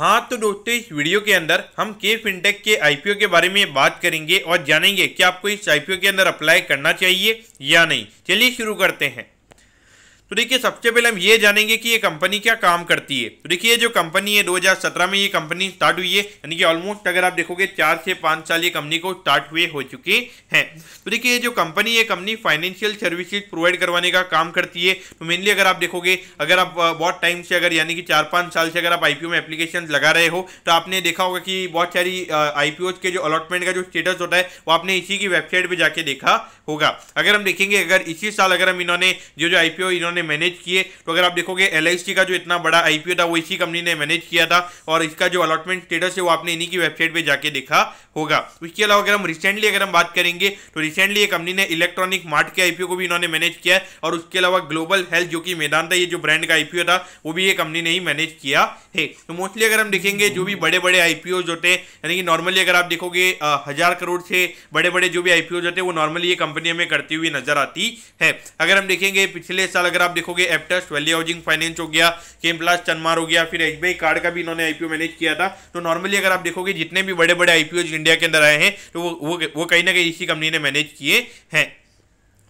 हाँ तो दोस्तों, इस वीडियो के अंदर हम के फिनटेक के आईपीओ के बारे में बात करेंगे और जानेंगे कि आपको इस आईपीओ के अंदर अप्लाई करना चाहिए या नहीं। चलिए शुरू करते हैं। तो देखिए, सबसे पहले हम ये जानेंगे कि ये कंपनी क्या काम करती है। तो देखिए जो कंपनी है 2017 में ये कंपनी स्टार्ट हुई है। यानी कि ऑलमोस्ट अगर आप देखोगे, चार से पाँच साल ये कंपनी को स्टार्ट हुए हो चुके हैं। तो देखिए जो कंपनी है कंपनी फाइनेंशियल सर्विसेज़ प्रोवाइड करवाने का काम करती है। तो मेनली अगर आप देखोगे, अगर आप बहुत टाइम से अगर, यानी कि चार पाँच साल से अगर आप आईपीओ में एप्लीकेशन लगा रहे हो तो आपने देखा होगा कि बहुत सारी आईपीओ के जो अलॉटमेंट का जो स्टेटस होता है, वो आपने इसी की वेबसाइट पर जाके देखा होगा। अगर हम देखेंगे, अगर इसी साल अगर हम इन्होंने, जो जो आईपीओ इन्होंने ने मैनेज किए। तो अगर आप देखोगे एलआईसी का जो इतना बड़ा आईपीओ था, वो इसी कंपनी ने मैनेज किया था और इसका जो अलॉटमेंट स्टेटस है, वो आपने इन्हीं की वेबसाइट पे जाके देखा होगा। उसके अलावा अगर हम रिसेंटली अगर हम बात करेंगे तो रिसेंटली ये कंपनी ने इलेक्ट्रॉनिक मार्ट के आईपीओ को भी इन्होंने मैनेज किया है और उसके अलावा ग्लोबल हेल्थ जो कि मैदान था, ये जो ब्रांड का आईपीओ था, वो भी ये कंपनी ने ही मैनेज किया है। तो मोस्टली अगर हम देखेंगे, जो भी बड़े बड़े आईपीओ होते हैं, यानी कि नॉर्मली अगर आप देखोगे हज़ार करोड़ से बड़े बड़े जो भी आईपीओ होते हैं, वो नॉर्मली ये कंपनी हमें करती हुई नज़र आती है। अगर हम देखेंगे, पिछले साल अगर देखोगे एप्टस वैली हाउसिंग फाइनेंस हो गया केम प्लस चनमार हो गया फिर एस कार्ड का भी इन्होंने आईपीओ मैनेज किया था। तो नॉर्मली अगर आप देखोगे जितने भी बड़े बड़े आईपीओ इंडिया के अंदर आए हैं तो वो वो, कहीं ना कहीं इसी कंपनी ने मैनेज किए हैं।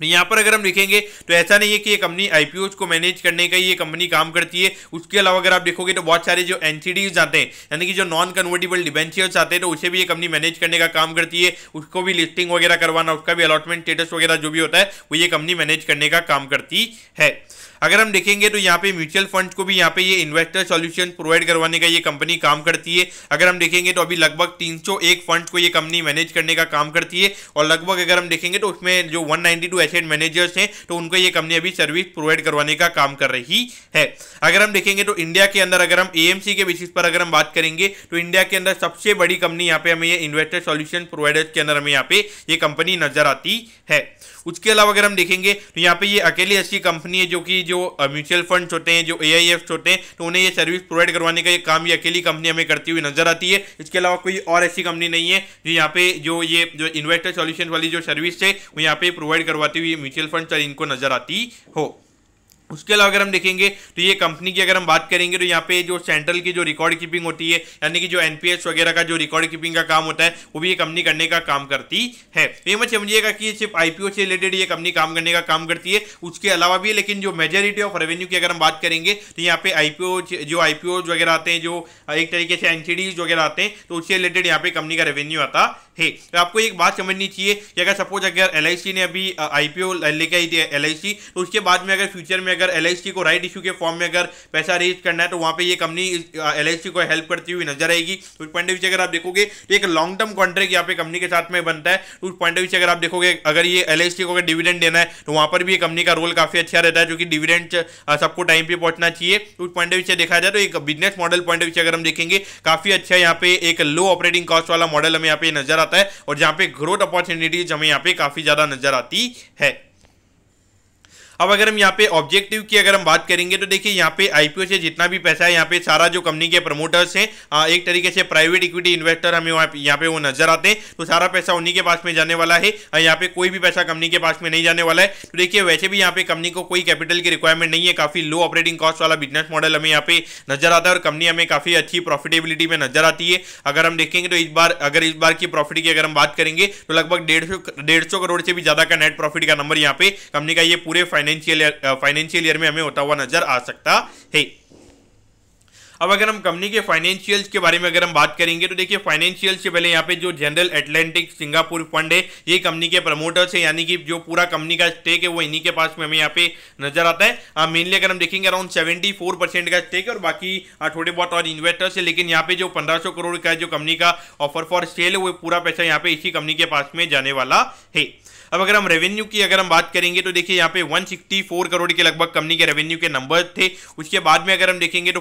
यहाँ पर अगर हम देखेंगे तो ऐसा नहीं है कि ये कंपनी आईपीओ को मैनेज करने का ये कंपनी काम करती है। उसके अलावा अगर आप देखोगे तो बहुत सारे जो एनसीडीज आते हैं, यानी कि जो नॉन कन्वर्टेबल डिबेंचर्स आते हैं तो उसे भी ये कंपनी मैनेज करने का काम करती है। उसको भी लिस्टिंग वगैरह करवाना, उसका भी अलॉटमेंट स्टेटस वगैरह जो भी होता है, वो ये कंपनी मैनेज करने का काम करती है। अगर हम देखेंगे तो यहाँ पे म्यूचुअल फंड को भी यहाँ पे ये इन्वेस्टर सॉल्यूशन प्रोवाइड करवाने का ये कंपनी काम करती है। अगर हम देखेंगे तो अभी लगभग 301 फंड को ये कंपनी मैनेज करने का काम करती है। और लगभग अगर हम देखेंगे तो उसमें जो 192 एसेट मैनेजर्स हैं तो उनको ये कंपनी अभी सर्विस प्रोवाइड करवाने का काम कर रही है। अगर हम देखेंगे तो इंडिया के अंदर अगर हम ए के बेसिस पर अगर हम बात करेंगे तो इंडिया के अंदर सबसे बड़ी कंपनी यहाँ पे हमें ये इन्वेस्टर सॉल्यूशन प्रोवाइडर्स के अंदर हमें यहाँ पे ये कंपनी नज़र आती है। उसके अलावा अगर हम देखेंगे तो यहाँ पे ये अकेली ऐसी कंपनी है जो कि जो म्यूचुअल फंड्स होते हैं, जो ए होते हैं तो उन्हें ये सर्विस प्रोवाइड करवाने का ये काम ये अकेली कंपनी हमें करती हुई नज़र आती है। इसके अलावा कोई और ऐसी कंपनी नहीं है जो यहाँ पे जो ये, जो इन्वेस्टर सोल्यूशन वाली जो सर्विस है, वो यहाँ पे प्रोवाइड करवाती हुई म्यूचुअल फंड इनको नज़र आती हो। उसके अलावा अगर हम देखेंगे तो ये कंपनी की अगर हम बात करेंगे तो यहाँ पे जो सेंट्रल की जो रिकॉर्ड कीपिंग होती है, यानी कि जो एनपीएस वगैरह का जो रिकॉर्ड कीपिंग का काम होता है, वो भी ये कंपनी करने का काम करती है। ये मत समझिएगा कि सिर्फ़ आईपीओ से रिलेटेड ये कंपनी काम करने का काम करती है। उसके अलावा भी, लेकिन जो मेजोरिटी ऑफ़ रेवेन्यू की अगर हम बात करेंगे तो यहाँ पे आईपीओ जो आईपीओ वगैरह आते हैं, जो एक तरीके से एनसीडीज वगैरह आते हैं तो उससे रिलेटेड यहाँ पे कंपनी का रेवेन्यू आता है तो आपको एक बात समझनी चाहिए कि अगर सपोज़ अगर एलआईसी ने अभी आईपीओ लेके आई थी एलआईसी तो उसके बाद में अगर फ्यूचर में अगर एलआईसी को राइट इशू के फॉर्म में अगर पैसा रेज करना है तो वहाँ पर ये कंपनी एलआईसी को हेल्प करती हुई नज़र आएगी। तो उस पॉइंट ऑफ़ अगर आप देखोगे तो एक लॉन्ग टर्म कॉन्ट्रैक्ट यहाँ पे कंपनी के साथ में बनता है। तो उस पॉइंट ऑफ़ अगर आप देखोगे, अगर ये LIC को अगर डिविडेंड देना है तो वहाँ पर भी कंपनी का रोल काफ़ी अच्छा रहता है, जो कि डिविडेंड सबको टाइम पे पहुँचना चाहिए। तो उस पॉइंट ऑफ़ व्यू देखा जाए तो एक business model point of view अगर हम देखेंगे, काफ़ी अच्छा यहाँ पे एक लो ऑपरेटिंग कॉस्ट वाला मॉडल हमें यहाँ पे नज़र आता है और जहाँ पे ग्रोथ अपॉर्चुनिटीज़ हमें यहाँ पे काफ़ी ज़्यादा नज़र आती है। अब अगर हम यहाँ पे ऑब्जेक्टिव की अगर हम बात करेंगे तो देखिए यहाँ पे आईपीओ से जितना भी पैसा है, यहाँ पे सारा जो कंपनी के प्रमोटर्स हैं एक तरीके से प्राइवेट इक्विटी इन्वेस्टर हमें यहाँ पे वो नज़र आते हैं। तो सारा पैसा उन्हीं के पास में जाने वाला है यहाँ पे कोई भी पैसा कंपनी के पास में नहीं जाने वाला है। तो देखिए, वैसे भी यहाँ पे कंपनी को कोई कैपिटल की रिक्वायरमेंट नहीं है, काफ़ी लो ऑपरेटिंग कॉस्ट वाला बिज़नेस मॉडल हमें यहाँ पे नज़र आता है और कंपनी हमें काफ़ी अच्छी प्रॉफिटेबिलिटी में नज़र आती है। अगर हम देखेंगे तो इस बार, अगर इस बार की प्रॉफिट की अगर हम बात करेंगे तो लगभग डेढ़ सौ करोड़ से भी ज़्यादा का नेट प्रॉफिट का नंबर यहाँ पे कंपनी का ये पूरे फाइनेंशियल फाइनेंशियल ईयर में हमें होता हुआ नज़र आ सकता है। अब अगर हम कंपनी के फाइनेंशियल्स के बारे में अगर हम बात करेंगे तो देखिए फाइनेंशियल से पहले यहाँ पे जो जनरल एटलांटिक सिंगापुर फंड है, ये कंपनी के प्रमोटर्स है, यानी कि जो पूरा कंपनी का स्टेक है, वो इन्हीं के पास में हमें यहाँ पे नज़र आता है। मेनली अगर हम देखेंगे अराउंड सेवेंटी फोर परसेंट का स्टेक है, और बाकी थोड़े बहुत और इन्वेस्टर्स है, लेकिन यहाँ पे जो पंद्रह सौ करोड़ का जो कंपनी का ऑफ़र फॉर सेल है, वो पूरा पैसा यहाँ पे इसी कंपनी के पास में जाने वाला है। अब अगर हम रेवेन्यू की अगर हम बात करेंगे तो देखिए यहाँ पे 164 करोड़ के लगभग कंपनी के रेवेन्यू के नंबर थे। उसके बाद में अगर हम देखेंगे तो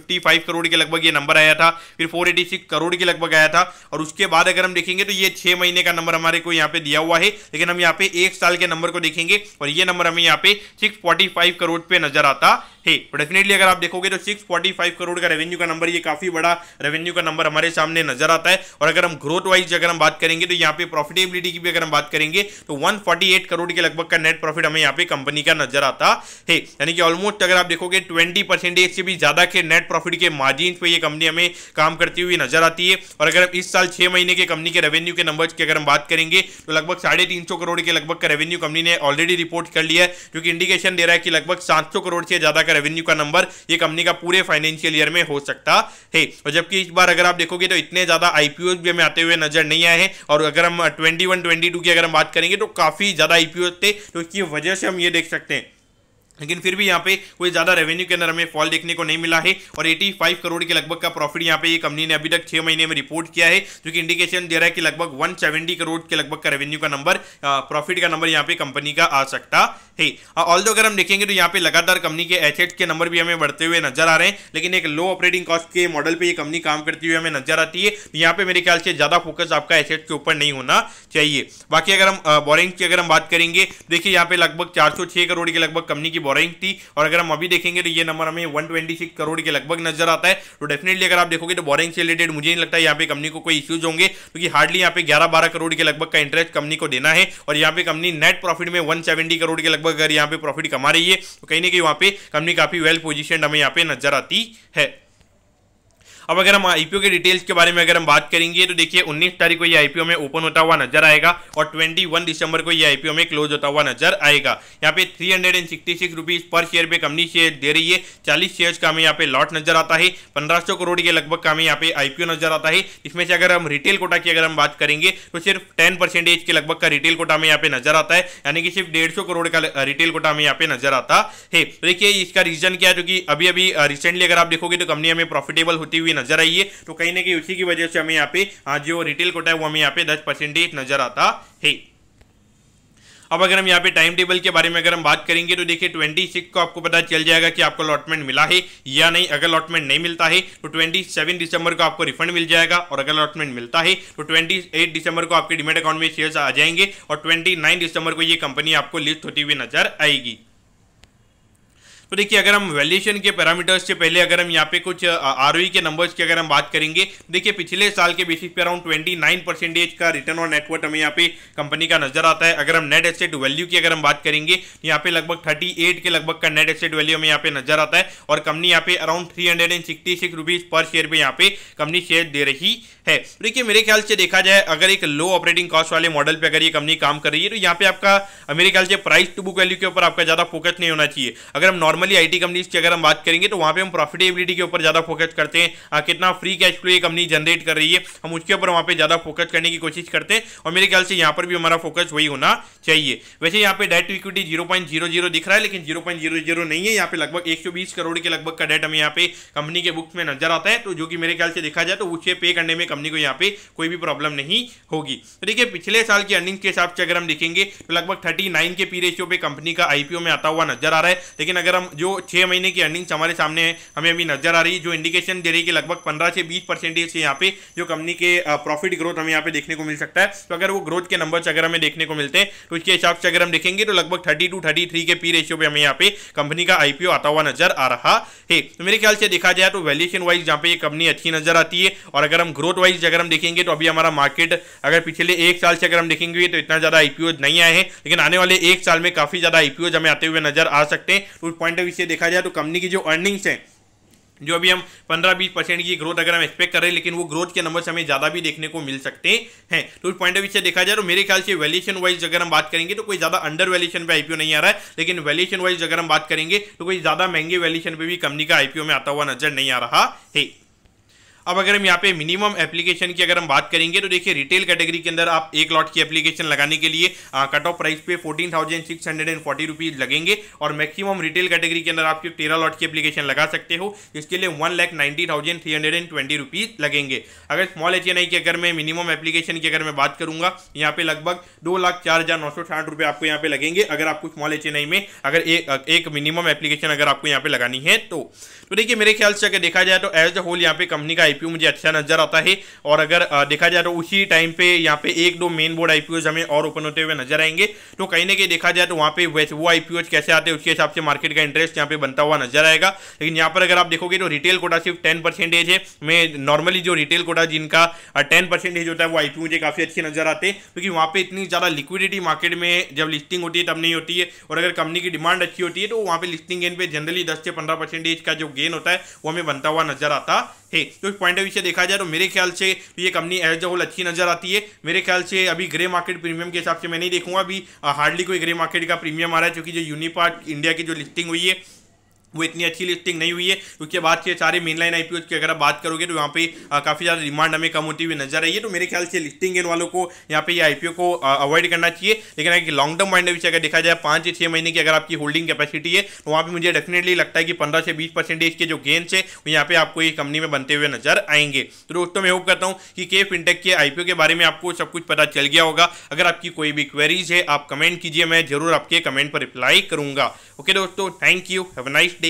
455 करोड़ के लगभग ये नंबर आया था, फिर 486 करोड़ के लगभग आया था, और उसके बाद अगर हम देखेंगे तो ये छह महीने का नंबर हमारे को यहाँ पे दिया हुआ है, लेकिन हम यहाँ पे एक साल के नंबर को देखेंगे, और ये नंबर हमें यहाँ पे सिक्स करोड़ पे नज़र आता है डेफिनेटली अगर आप देखोगे तो 645 करोड़ का रेवेन्यू का नंबर ये काफ़ी बड़ा रेवेन्यू का नंबर हमारे सामने नज़र आता है। और अगर हम ग्रोथ वाइज अगर हम बात करेंगे तो यहाँ पे प्रॉफिटेबिलिटी की भी अगर हम बात करेंगे तो 148 करोड़ के लगभग का नेट प्रॉफिट हमें यहाँ पे कंपनी का नज़र आता। है यानी कि ऑलमोस्ट अगर आप देखोगे 20 परसेंटेज से भी ज़्यादा के नेट प्रॉफिट के मार्जिन पे ये कंपनी हमें काम करती हुई नज़र आती है। और अगर हम इस साल छह महीने के कंपनी के रेवेन्यू के नंबर की अगर हम बात करेंगे तो लगभग साढ़े करोड़ के लगभग का रेवेन्यू कंपनी ने ऑलरेडी रिपोर्ट कर लिया है, जो कि इंडिकेशन दे रहा है कि लगभग सात सौ करोड़ से ज़्यादा का रेवेन्यू का नंबर ये कंपनी का पूरे फाइनेंशियल ईयर में हो सकता है। और जबकि इस बार अगर आप देखोगे तो इतने ज़्यादा आईपीओ भी हमें आते हुए नज़र नहीं आए हैं। और अगर हम ट्वेंटी वन की अगर हम बात करेंगे तो काफ़ी ज़्यादा आईपीओ थे तो इसकी वजह से हम ये देख सकते हैं। लेकिन फिर भी यहाँ पे कोई ज़्यादा रेवेन्यू के अंदर हमें फॉल देखने को नहीं मिला है और 85 करोड़ के लगभग का प्रॉफिट यहाँ पे ये कंपनी ने अभी तक छह महीने में रिपोर्ट किया है, जो कि इंडिकेशन दे रहा है कि लगभग 170 करोड़ के लगभग का रेवेन्यू का नंबर प्रॉफिट का नंबर यहाँ पे कंपनी का आ सकता है। ऑल अगर हम देखेंगे तो यहाँ पे लगातार कंपनी के एसेट्स के नंबर भी हमें बढ़ते हुए नज़र आ रहे हैं, लेकिन एक लो ऑपरेटिंग कॉस्ट के मॉडल पर ये कंपनी काम करती हुई हमें नज़र आती है। यहाँ पे मेरे ख्याल से ज़्यादा फोकस आपका एसेट के ऊपर नहीं होना चाहिए। बाकी अगर हम बोरिंग की अगर हम बात करेंगे, देखिए यहाँ पे लगभग चार सौ छह करोड़ के लगभग कंपनी की बोरिंग थी। और अगर हम अभी देखेंगे तो ये नंबर हमें 126 करोड़ के लगभग नज़र आता है। तो डेफिनेटली अगर आप देखोगे तो बोरिंग से रिलेटेड मुझे नहीं लगता, यहाँ पे कंपनी को कोई इश्यूज़ होंगे, क्योंकि तो हार्डली यहाँ पे 11-12 करोड़ के लगभग का इंटरेस्ट कंपनी को देना है। और यहाँ पे कंपनी नेट प्रॉफिट में 170 करोड़ के लगभग अगर यहाँ पे प्रॉफिट कमा रही है तो कहीं ना कहीं वहाँ पे कंपनी काफ़ी वेल पोजिशन हमें यहाँ पे नज़र आती है। अब अगर हम आईपीओ के डिटेल्स के बारे में अगर हम बात करेंगे तो देखिए 19 तारीख को ये आईपीओ में ओपन होता हुआ नज़र आएगा और 21 दिसंबर को ये आईपीओ में क्लोज होता हुआ नज़र आएगा। यहाँ पे three hundred and six rupees पर शेयर पे कंपनी शेयर दे रही है। चालीस शेयर का हमें यहाँ पे लॉट नज़र आता है। पंद्रह सौ करोड़ के लगभग का हमें यहाँ पे आईपीओ नज़र आता है। इसमें से अगर हम रिटेल कोटा की अगर हम बात करेंगे तो सिर्फ़ टेन परसेंटेज के लगभग का रिटेल कोटा हमें यहाँ पे नज़र आता है। यानी कि सिर्फ़ डेढ़ करोड़ का रिटेल कोटा हमें यहाँ पे नज़र आता है। तो देखिए, इसका रीजन क्या है? क्योंकि अभी अभी रिसेंटली अगर आप देखोगे तो कंपनी हमें प्रॉफिटेबल होती हुई नज़र आई है। तो कहीं ना कहीं उसी की वजह से हमें यहाँ पे जो रिटेल कोटा है, वो हमें यहाँ पे दस परसेंटेज नज़र आता है। अब अगर हम यहाँ पे टाइम टेबल के बारे में अगर हम बात करेंगे तो देखिए 26 को आपको पता चल जाएगा कि आपको अलॉटमेंट मिला है या नहीं। अगर अलॉटमेंट नहीं मिलता है तो 27 दिसंबर को आपको रिफंड मिल जाएगा और अगर अलॉटमेंट मिलता है तो 28 दिसंबर को आपके डिमेट अकाउंट में शेयर्स आ जाएँगे और 29 दिसंबर को ये कंपनी आपको लिस्ट होती हुई नज़र आएगी। तो देखिए, अगर हम वैल्यूएशन के पैरामीटर्स से पहले अगर हम यहाँ पे कुछ आर के नंबर्स की अगर हम बात करेंगे, देखिए, पिछले साल के बेसिस पे अराउंड 29 परसेंटेज का रिटर्न और नेटवर्क हमें यहाँ पे कंपनी का नज़र आता है। अगर हम नेट एसेट वैल्यू की अगर हम बात करेंगे तो यहाँ पे लगभग 38 के लगभग का नेट एसेट वैल्यू हमें यहाँ पे नज़र आता है और कंपनी यहाँ पे अराउंड थ्री हंड्रेड पर शेयर पे यहाँ पे कंपनी शेयर दे रही है। देखिए, मेरे ख्याल से देखा जाए, अगर एक लो ऑपरेटिंग कॉस्ट वाले मॉडल पे अगर ये कंपनी काम कर रही है तो यहाँ पे आपका, मेरे ख्याल से प्राइस टू बुक वैल्यू के ऊपर आपका ज़्यादा फोकस नहीं होना चाहिए। अगर हम नॉर्मली आईटी कंपनीज़ की अगर हम बात करेंगे तो वहाँ पे हम प्रॉफिटेबिलिटी के ऊपर ज़्यादा फोकस करते हैं। आ, कितना फ्री कैश फ्लो ये कंपनी जनरेट कर रही है हम उसके ऊपर वहाँ पे ज़्यादा फोकस करने की कोशिश करते हैं। और मेरे ख्याल से यहाँ पर भी हमारा फोकस वही होना चाहिए। वैसे यहाँ पे डेट इक्विटी ज़ीरो दिख रहा है लेकिन ज़ीरो नहीं है। यहाँ पे लगभग एक सौ बीस करोड़ के लगभग का डेट हमें यहाँ पे कंपनी के बुक्स में नज़र आता है। तो जो कि मेरे ख्याल से देखा जाए तो उसे पे करने में कंपनी को यहाँ पे कोई भी प्रॉब्लम नहीं होगी। तो देखिए पिछले साल की अर्निंग के हिसाब से अगर हम देखेंगे तो लगभग 39 के पी रेशियो पे कंपनी का आईपीओ में आता हुआ नज़र आ रहा है। लेकिन अगर हम जो छह महीने की अर्निंग्स हमारे सामने हमें अभी नज़र आ रही है, जो इंडिकेशन दे रही है कि लगभग पंद्रह से बीस परसेंटेज से यहाँ पे जो कंपनी के प्रॉफिट ग्रोथ हमें यहाँ पे देखने को मिल सकता है। तो अगर वो ग्रोथ के नंबर अगर हमें देखने को मिलते हैं तो उसके हिसाब से अगर हम देखेंगे तो लगभग थर्टी टू थर्टी थ्री के पी रेशियो पे हमें यहाँ पे कंपनी का आईपीओ आता हुआ नज़र आ रहा है। तो मेरे ख्याल से देखा जाए तो वैल्यूएशन वाइज जहाँ पे ये कंपनी अच्छी नज़र आती है, और अगर हम ग्रोथ वाइज अगर हम देखेंगे तो अभी हमारा मार्केट अगर पिछले एक साल से अगर हम देखेंगे तो इतना ज़्यादा आईपीओ नहीं आए हैं, लेकिन आने वाले एक साल में काफ़ी ज़्यादा आईपीओ हमें आते हुए नज़र आ सकते हैं। तो उस पॉइंट व्यू से देखा जाए तो कंपनी की जो अर्निंग्स हैं, जो अभी हम 15-20 परसेंट की ग्रोथ अगर हम एक्सपेक्ट कर रहे हैं, लेकिन वो ग्रोथ के नंबर्स हमें ज़्यादा भी देखने को मिल सकते हैं। तो उस पॉइंट ऑफ़ व्यू से देखा जाए तो मेरे ख्याल से वैल्यूशन वाइज अगर हम बात करेंगे तो कोई ज़्यादा अंडर वैल्यूशन पे आईपीओ नहीं आ रहा है, लेकिन वैल्यूशन वाइज अगर हम बात करेंगे तो कोई ज़्यादा महँगे वैल्यूशन पे भी कंपनी का आईपीओ में आता हुआ नज़र नहीं आ रहा है। अब अगर हम यहाँ पे मिनिमम एप्लीकेशन की अगर हम बात करेंगे तो देखिए रिटेल कैटेगरी के अंदर आप एक लॉट की एप्लीकेशन लगाने के लिए कट ऑफ़ प्राइस पे fourteen thousand six hundred and forty rupees लगेंगे और मैक्सिमम रिटेल कैटेगरी के अंदर आप सिर्फ़ तेरह लॉट की एप्लीकेशन लगा सकते हो। जिसके लिए one lakh ninety thousand three hundred and twenty rupees लगेंगे। अगर स्मॉल एच एन आई की अगर मैं मिनिमम एप्लीकेशन की अगर मैं बात करूँगा, यहाँ पे लगभग दो लाख चार हज़ार नौ सौ साठ रुपये आपको यहाँ पे लगेंगे, अगर आपको स्मॉल एच एन आई में अगर एक एक मिनिमम एप्लीकेशन अगर आपको यहाँ पे लगानी है तो। तो देखिए मेरे ख्याल से अगर देखा जाए तो एज अ होल यहाँ पे कंपनी का आईपीओ मुझे अच्छा नज़र आता है। और अगर देखा जाए तो उसी टाइम पे यहाँ पे एक दो मेन बोर्ड आईपीओ हमें और ओपन होते हुए नज़र आएँगे। तो कहीं ना कहीं देखा जाए तो वहाँ पे वैसे वो आईपीओ कैसे आते हैं, उसके हिसाब से मार्केट का इंटरेस्ट यहाँ पे बनता हुआ नज़र आएगा। लेकिन यहाँ पर अगर आप देखोगे तो रिटेल कोटा सिर्फ़ टेन परसेंटेज है। मैं नॉर्मली जो रिटेल कोटा जिनका टेन परसेंटेज होता है, वो आईपीओ मुझे काफ़ी अच्छी नज़र आते हैं। क्योंकि वहाँ पे इतनी ज़्यादा लिक्विडिटी मार्केट में जब लिस्टिंग होती है तब नहीं होती है। और अगर कंपनी की डिमांड अच्छी होती है तो वहाँ पे लिस्टिंग गेन पे जनरली दस से पंद्रह परसेंटेज का जो गेन होता है, वो हमें बनता हुआ नज़र आता है। तो पॉइंट ऑफ़ व्यू से देखा जाए तो मेरे ख्याल से तो ये कंपनी एज होल अच्छी नज़र आती है। मेरे ख्याल से अभी ग्रे मार्केट प्रीमियम के हिसाब से मैं नहीं देखूँगा। अभी हार्डली कोई ग्रे मार्केट का प्रीमियम आ रहा है, क्योंकि जो यूनिपार्ट इंडिया की जो लिस्टिंग हुई है वो इतनी अच्छी लिस्टिंग नहीं हुई है। उसके बाद से सारे मेन लाइन आईपीओ की अगर आप बात करोगे तो यहाँ पे काफ़ी ज़्यादा डिमांड हमें कम होती हुई नज़र आई है। तो मेरे ख्याल से लिस्टिंग इन वालों को यहाँ पे ये आईपीओ को अवॉइड करना चाहिए। लेकिन अगर लॉन्ग टर्म माइंड पॉइंट अगर देखा जाए, पाँच से छः महीने की अगर आपकी होल्डिंग कैपेसिटी है तो वहाँ पर मुझे डेफिनेटली लगता है कि पंद्रह से बीस परसेंटेज के जो गेंस है, वो यहाँ पे आपको ये कंपनी में बनते हुए नज़र आएँगे। तो दोस्तों, मैं होप करता हूँ कि के फिनटेक के आईपीओ के बारे में आपको सब कुछ पता चल गया होगा। अगर आपकी कोई भी क्वेरीज है, आप कमेंट कीजिए, मैं ज़रूर आपके कमेंट पर रिप्लाई करूँगा। ओके दोस्तों thank you have nice day